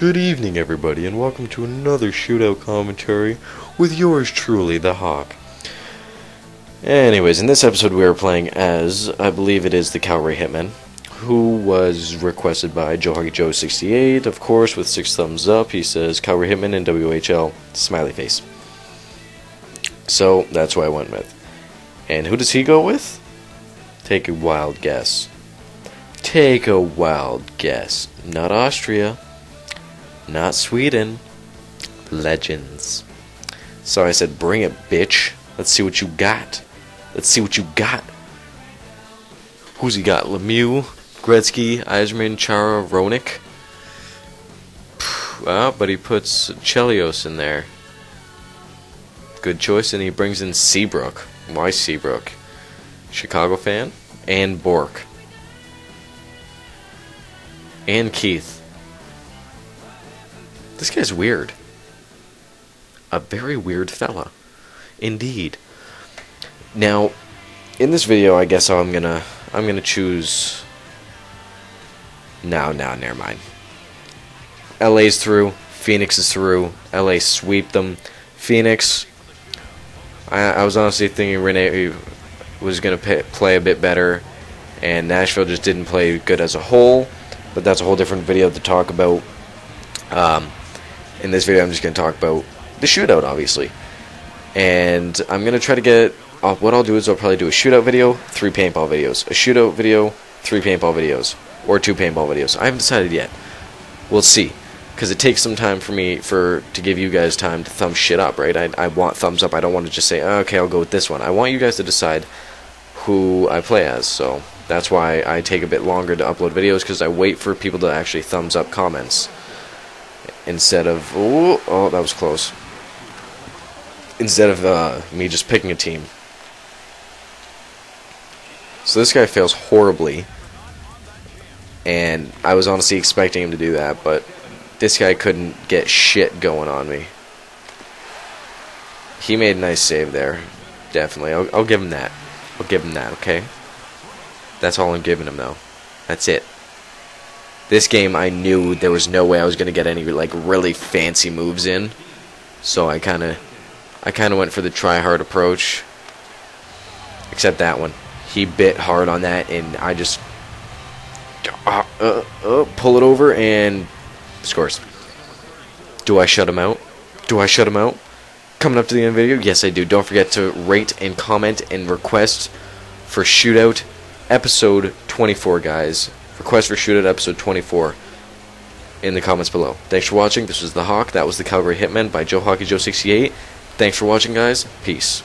Good evening, everybody, and welcome to another shootout commentary with yours truly, the Hawk. Anyways, in this episode, we are playing as I believe it is the Calgary Hitmen, who was requested by Joe Hockey Joe 68, of course, with six thumbs up. He says Calgary Hitmen in WHL, smiley face. So that's what I went with. And who does he go with? Take a wild guess. Take a wild guess. Not Austria. Not Sweden. Legends. So I said, bring it, bitch. Let's see what you got. Let's see what you got. Who's he got? Lemieux, Gretzky, Yzerman, Chara, Roenick. Well, ah, but he puts Chelios in there. Good choice, and he brings in Seabrook. Why Seabrook? Chicago fan? And Bourque. And Keith. This guy's weird. A very weird fella. Indeed. Now, in this video, I guess I'm gonna I'm gonna choose. No, no, never mind. LA's through. Phoenix is through. LA sweep them. Phoenix. I, I was honestly thinking Rinne was gonna pay, play a bit better, and Nashville just didn't play good as a whole. But that's a whole different video to talk about. Um, in this video, I'm just going to talk about the shootout, obviously. And I'm going to try to get... Uh, what I'll do is I'll probably do a shootout video, three paintball videos. A shootout video, three paintball videos. Or two paintball videos. I haven't decided yet. We'll see. Because it takes some time for me for to give you guys time to thumb shit up, right? I, I want thumbs up. I don't want to just say, oh, okay, I'll go with this one. I want you guys to decide who I play as. So that's why I take a bit longer to upload videos because I wait for people to actually thumbs up comments instead of oh, oh that was close. Instead of uh, me just picking a team. So this guy fails horribly. And I was honestly expecting him to do that but this guy couldn't get shit going on me. He made a nice save there definitely. I'll, I'll give him that. I'll give him that okay? That's all I'm giving him though. That's it this game, I knew there was no way I was going to get any like really fancy moves in, so I kind of, I kind of went for the try hard approach. Except that one, he bit hard on that, and I just uh, uh, uh, pull it over and scores. Do I shut him out? Do I shut him out? Coming up to the end of the video, yes I do. Don't forget to rate and comment and request for Shootout episode 24, guys. Request for Shootout episode 24 in the comments below. Thanks for watching. This was The Hawk. That was The Calgary Hitmen by Joe Hockey Joe 68. Thanks for watching, guys. Peace.